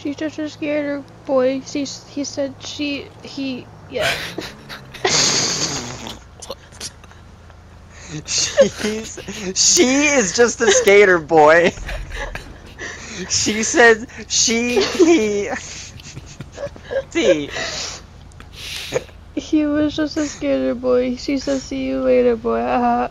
She's just a skater boy. She, he said she, he, yeah. She's she is just a skater boy. She said she he See. he was just a skater boy. She said, see you later, boy. Haha.